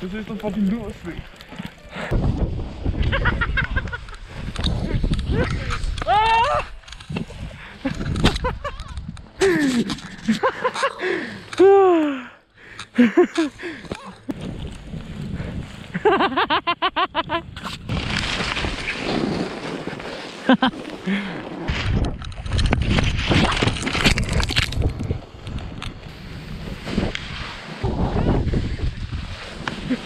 Ser ut som fucking lurs,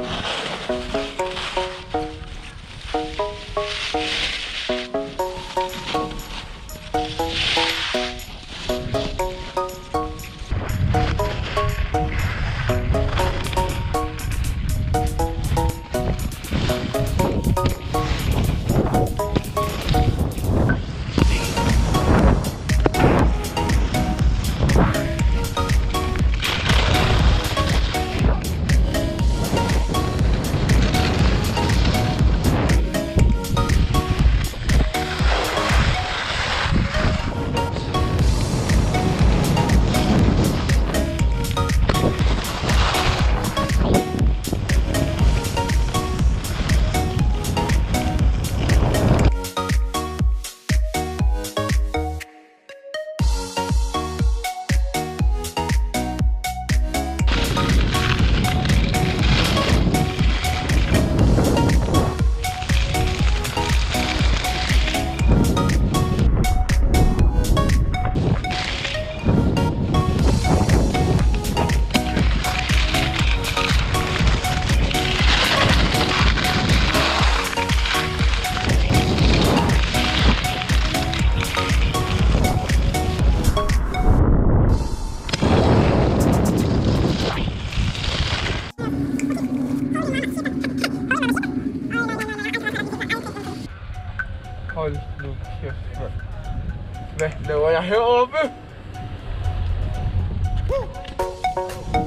you Ne, ne var jeg heroppe. Woo!